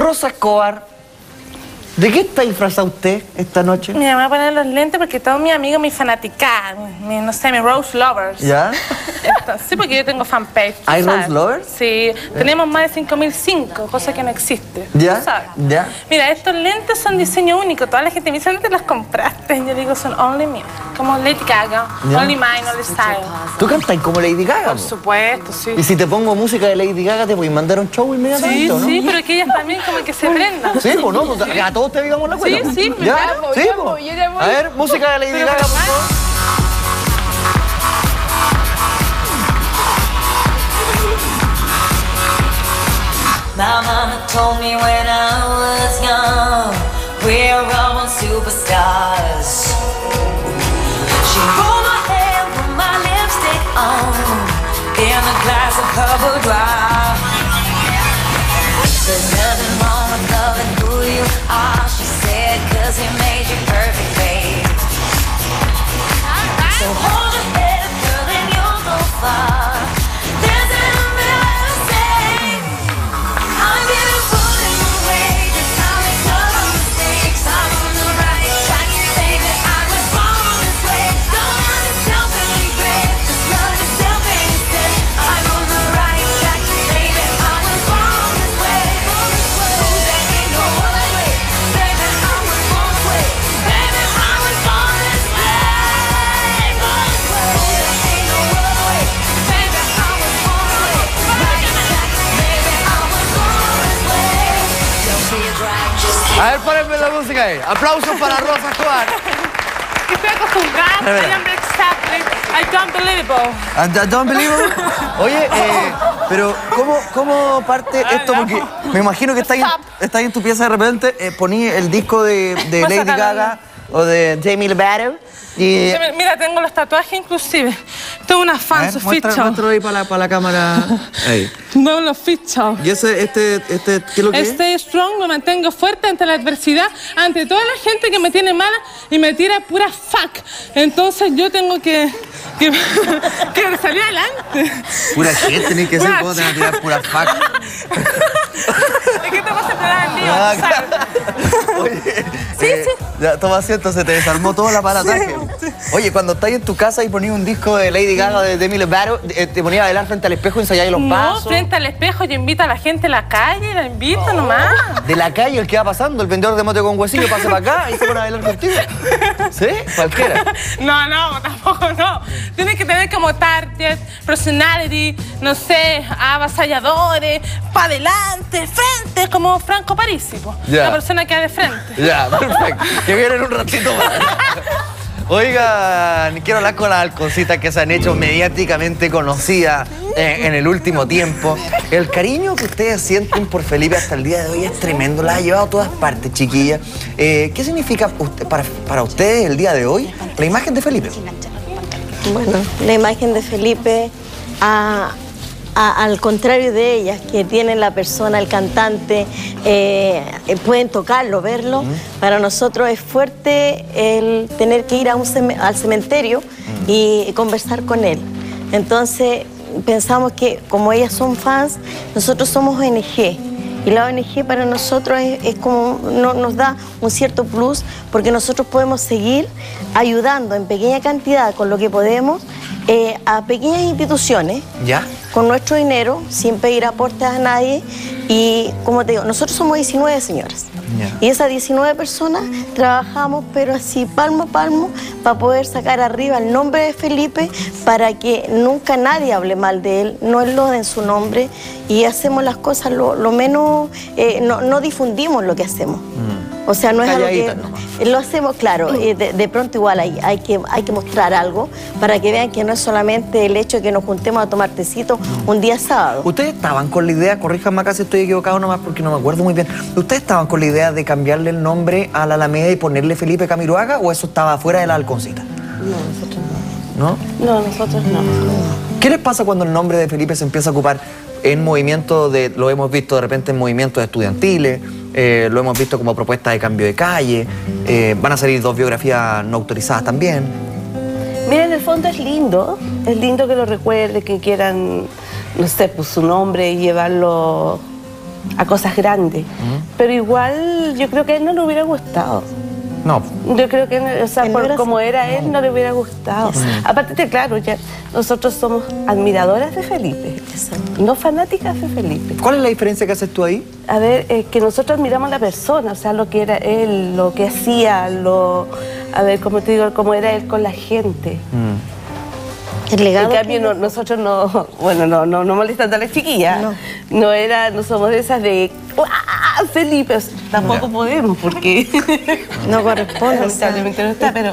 Rosa Escobar, ¿de qué está disfrazada usted esta noche? Mira, me voy a poner los lentes porque todos mis amigos, mis fanaticadas, mi, no sé, mis Rose Lovers. ¿Ya? Entonces, sí, porque yo tengo fanpage. ¿tú ¿Hay? Rose Lovers? Sí, tenemos más de 5.005, cosa que no existe. ¿tú ¿Ya? sabes? ¿Ya? Mira, estos lentes son diseño único. Toda la gente me dice, ¿dónde los compraste? Yo digo, son only me. Como Lady Gaga, ¿Ya? only mine, only style. ¿Tú cantas como Lady Gaga? Por po? supuesto, sí. Y si te pongo música de Lady Gaga, te voy a mandar un show Sí, inmediatamente, ¿o ¿no? sí, pero que ellas también como que se prendan. Sí, pues no, pues, a todos te digamos la cuenta. Sí, sí, ¿Ya? ya voy, sí, ya po. voy, yo ya voy. A ver, música de Lady Gaga, por normal. favor. My mama told me when I was young, A ver, párenme la música ahí. Aplausos para Rosa. Que estoy acostumbrada. I am exactly, I don't believe it. And I don't believe it. Oye, eh, pero ¿cómo, ¿cómo parte esto? Porque me imagino que está ahí, está en tu pieza de repente, eh, poní el disco de, Lady Gaga o de Jamie Lovato y... Mira, tengo los tatuajes inclusive. Tengo una fan, ver, su muestra- ficha. muéstralo ahí para la, para la cámara. Ahí. No, los fichos. ¿Y ese, este, este, qué es lo que es? Stay strong, me mantengo fuerte ante la adversidad, ante toda la gente que me tiene mala y me tira pura fuck. Entonces yo tengo que, que, que salir adelante. Pura gente, tenés que ser, Pura ¿cómo te van a tirar pura fuck? Es que te vas a esperar el lío, Ah, sabes. Oye, Sí, eh, sí. Ya, toma asiento, se te desarmó todo el aparataje. Oye, cuando estás en tu casa y ponías un disco de Lady Gaga de Demi Lovato, eh, te ponías a bailar frente al espejo y ensayabas los No, pasos. frente al espejo yo invito a la gente a la calle, la invito nomás. De la calle, el que va pasando, el vendedor de mote con huesillo pasa para acá y se pone a bailar contigo. ¿Sí? Cualquiera. No, no, tampoco no. Tienes que tener como target, personality, no sé, avasalladores, para adelante, frente, como Franco Parisi, po. Ya. la persona que va de frente. Ya, perfecto. Que vienen un ratito más. Oigan, quiero hablar con las halconcitas que se han hecho mediáticamente conocidas en el último tiempo. El cariño que ustedes sienten por Felipe hasta el día de hoy es tremendo. La ha llevado a todas partes, chiquilla. Eh, ¿Qué significa para, para ustedes el día de hoy la imagen de Felipe? Bueno, la imagen de Felipe, a- a- al contrario de ellas, que tienen la persona, el cantante, eh, pueden tocarlo, verlo, para nosotros es fuerte el tener que ir a un al cementerio y conversar con él. Entonces, pensamos que como ellas son fans, nosotros somos ONG. Y la ONG para nosotros es, es como, no- nos da un cierto plus porque nosotros podemos seguir ayudando en pequeña cantidad con lo que podemos eh, a pequeñas instituciones ¿Ya? con nuestro dinero sin pedir aportes a nadie. Y como te digo, nosotros somos 19 señoras. Y esas 19 personas trabajamos, pero así palmo a palmo, para poder sacar arriba el nombre de Felipe, para que nunca nadie hable mal de él, no en su nombre y hacemos las cosas lo, lo menos, eh, no, no difundimos lo que hacemos. O sea, no es algo que nomás. lo hacemos, claro, eh, de, de pronto igual hay, hay, que, hay que mostrar algo para que vean que no es solamente el hecho de que nos juntemos a tomar tecito un día sábado. ¿Ustedes estaban con la idea, corríjanme acá si estoy equivocado nomás porque no me acuerdo muy bien, ¿ustedes estaban con la idea de cambiarle el nombre a la Alameda y ponerle Felipe Camiroaga o eso estaba fuera de la halconcita? No, nosotros no. ¿No? No, nosotros no. ¿Qué les pasa cuando el nombre de Felipe se empieza a ocupar en movimientos de, lo hemos visto de repente en movimientos estudiantiles, eh, lo hemos visto como propuesta de cambio de calle, eh, van a salir dos biografías no autorizadas también. Mira, en el fondo es lindo, es lindo que lo recuerde, que quieran, no sé, pues su nombre y llevarlo a cosas grandes. Pero igual yo creo que a él no le hubiera gustado. No, Yo creo que, o sea, por era como era él, no le hubiera gustado. Aparte, de, claro, ya nosotros somos admiradoras de Felipe, no fanáticas de Felipe. ¿cuál es la diferencia que haces tú ahí? A ver, eh, que nosotros admiramos a la persona, o sea, lo que era él, lo que hacía, lo, a ver, como te digo, cómo era él con la gente. El En cambio, no- nosotros no, bueno, no, no, no molestando a las chiquillas. No. No. era, no somos de esas de, ¡ah, Felipe! O sea, tampoco podemos porque No corresponde. lamentablemente no está, pero...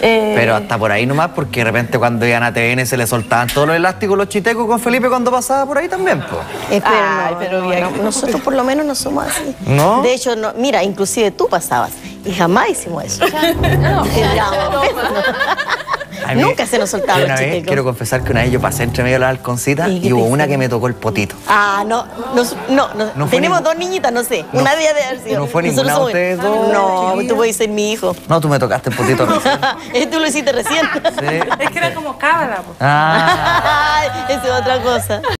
eh, Pero hasta por ahí nomás, porque de repente cuando iban a TVN se le soltaban todos los elásticos los chitecos con Felipe cuando pasaba por ahí también, pues. Eh, pero Ay, no, pero no, bien. no, nosotros por lo menos no somos así. ¿No? De hecho, no, mira, inclusive tú pasabas y jamás hicimos eso. Tirábamos pesos. A mí- Nunca se nos soltaban Una los vez, quiero confesar que una vez yo pasé entre medio de las halconcitas ¿Y hubo una que me tocó el potito. Ah, no, no, no, No tenemos dos niñitas, no sé. No- una de ellas debe haber sido. no fue ninguna de ustedes dos, No, tú puedes ser mi hijo. No, tú me tocaste el potito recién. Tú lo hiciste recién. Sí. Es que era como cábala. Ah. Esa es otra cosa.